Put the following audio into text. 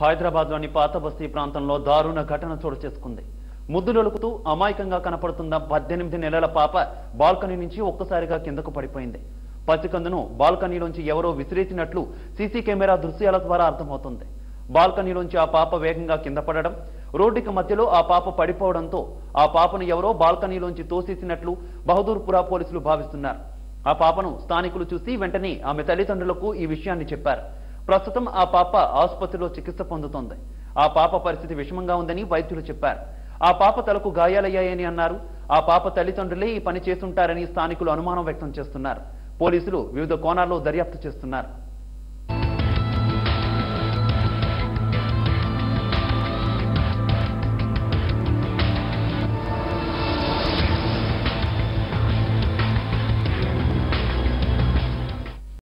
హైదరాబాద్లోని పాతబస్తీ ప్రాంతంలో దారుణ ఘటన చోటు చేసుకుంది. ముద్దులొలుకుతూ అమాయకంగా కనపడుతున్న పద్దెనిమిది నెలల పాప బాల్కనీ నుంచి ఒక్కసారిగా కిందకు పడిపోయింది. పసికందును బాల్కనీలోంచి ఎవరో విసిరేసినట్లు సీసీ కెమెరా దృశ్యాల ద్వారా అర్థమవుతుంది. బాల్కనీలోంచి ఆ పాప వేగంగా కింద పడడం రోడ్డుకి మధ్యలో ఆ పాప పడిపోవడంతో ఆ పాపను ఎవరో బాల్కనీలోంచి తోసేసినట్లు బహదూర్పురా పోలీసులు భావిస్తున్నారు. ఆ పాపను స్థానికులు చూసి వెంటనే ఆమె తల్లిదండ్రులకు ఈ విషయాన్ని చెప్పారు. ప్రస్తుతం ఆ పాప ఆసుపత్రిలో చికిత్స పొందుతోంది. ఆ పాప పరిస్థితి విషమంగా ఉందని వైద్యులు చెప్పారు. ఆ పాప తలకు గాయాలయ్యాయని అన్నారు. ఆ పాప తల్లిదండ్రులే ఈ పని చేస్తుంటారని స్థానికులు అనుమానం వ్యక్తం చేస్తున్నారు. పోలీసులు వివిధ కోణాల్లో దర్యాప్తు చేస్తున్నారు.